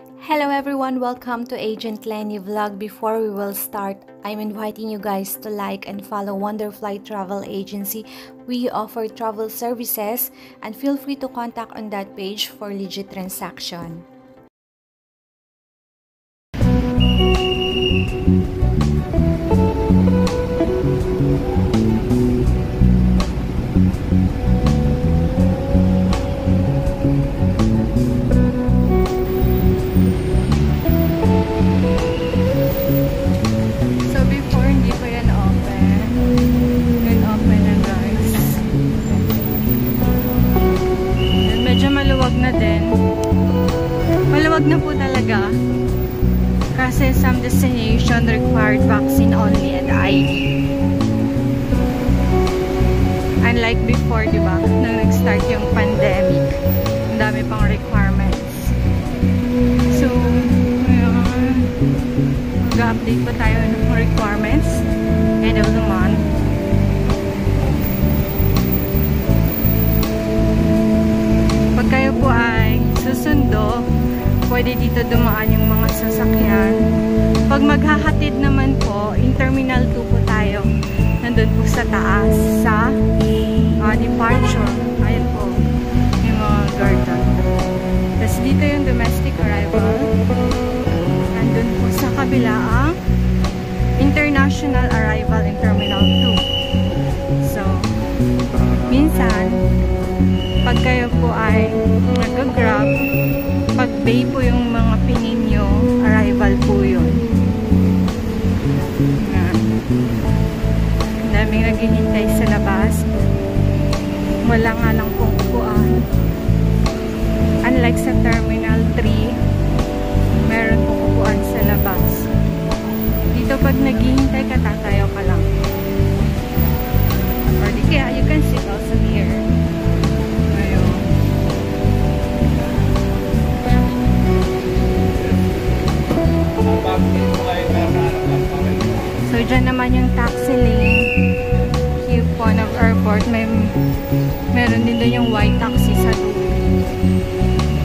Hello everyone, welcome to Agent Lenny Vlog. Before we will start, I'm inviting you guys to like and follow Wonderfly Travel Agency. We offer travel services and feel free to contact on that page for legit transaction. Maluwag na po talaga. Kasi some destination required vaccine only and ID. Unlike before, di ba? Nung nag-start yung pandemic, ang dami pang requirements. So, ngayon, mag-update pa tayo ng requirements end of the month. Pwede dito dumaan yung mga sasakyan. Pag maghahatid naman po, in Terminal 2 po tayo. Nandun po sa taas, sa uh, departure. Ayan po, yung mga garden. Tapos dito yung domestic arrival. Nandun po sa kabila ang international arrival in Terminal 2. So, minsan, pag kayo po ay nag-grab, bay po yung mga pinin nyo, arrival po yun. Yan. Daming naghihintay sa labas. Wala nga lang pong upuan. Unlike sa Terminal 3, meron pong upuan sa labas. Dito pag naghihintay ka, tatayo ka lang. Or di kaya, you can sit also here. So, dyan naman yung taxi lane. Coupon of airport. May, meron din doon yung white taxi sa dulo.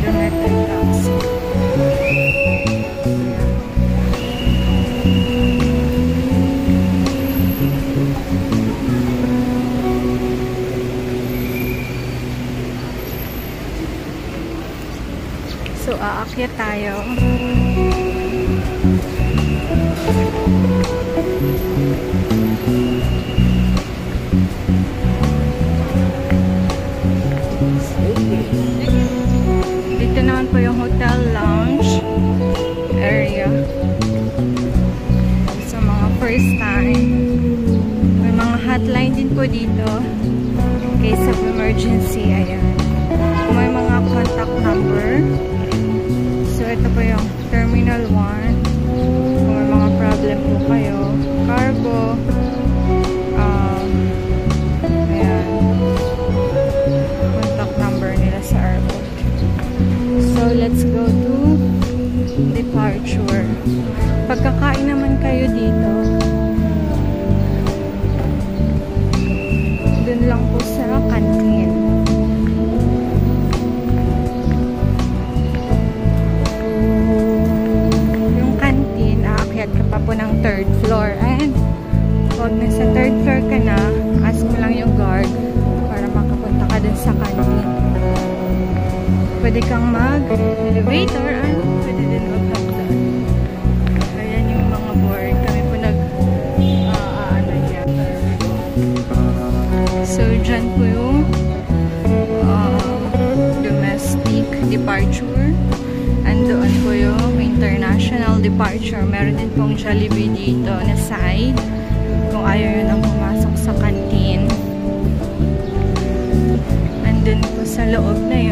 United taxi. So, aakyat tayo. Dito naman po yung hotel lounge area. Sa mga first time. May mga hotline din po dito. Case of emergency, ayan. May mga contact number. So, ito po yung Terminal 1. Problem po kayo. Cargo. Um, ayan. Contact number nila sa airport. So, let's go to departure. Pagkakain naman kayo dito, dun lang po sa canteen. Pwede kang mag-elevator and pwede din mag-hagdan. Ayan yung mga board. Kami po nag uh. So, dyan po yung uh, domestic departure. And doon po yung international departure. Meron din pong Jollibee dito na side. Kung ayaw yun ang pumasok sa canteen. Andun po sa loob na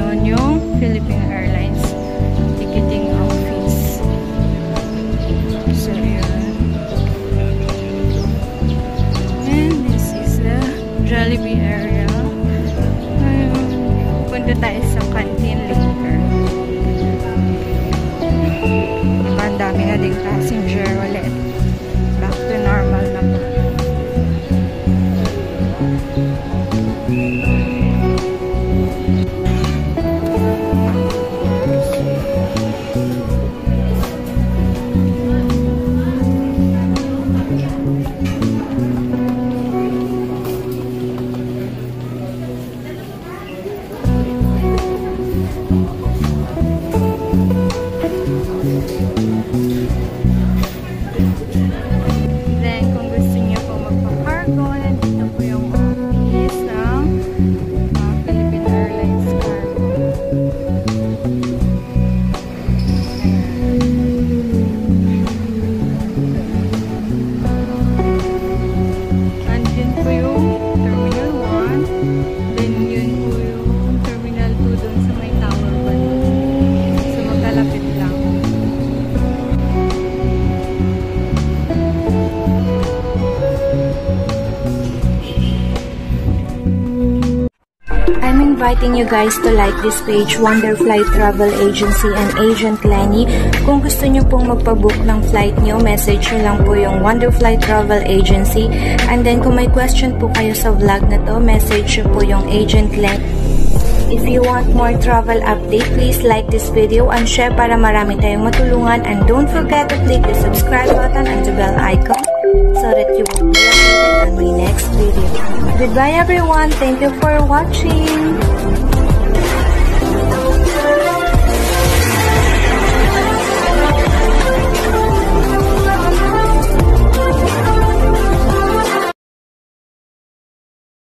inviting you guys to like this page, Wonderfly Travel Agency and Agent Lenny. Kung gusto nyo pong magpabook ng flight nyo, message nyo lang po yung Wonderfly Travel Agency. And then kung may question po kayo sa vlog na to, message nyo po yung Agent Lenny. If you want more travel update, please like this video and share para marami tayong matulungan. And don't forget to click the subscribe button and the bell icon so that you will be updated on my next video. Goodbye everyone. Thank you for watching.